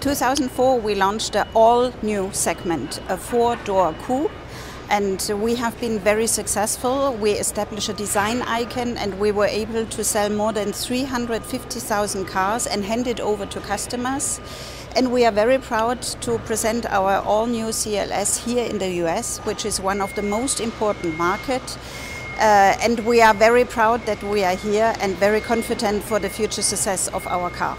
2004 we launched an all-new segment, a four-door coupe, and we have been very successful. We established a design icon and we were able to sell more than 350,000 cars and hand it over to customers. And we are very proud to present our all-new CLS here in the US, which is one of the most important markets. Uh, and we are very proud that we are here and very confident for the future success of our car.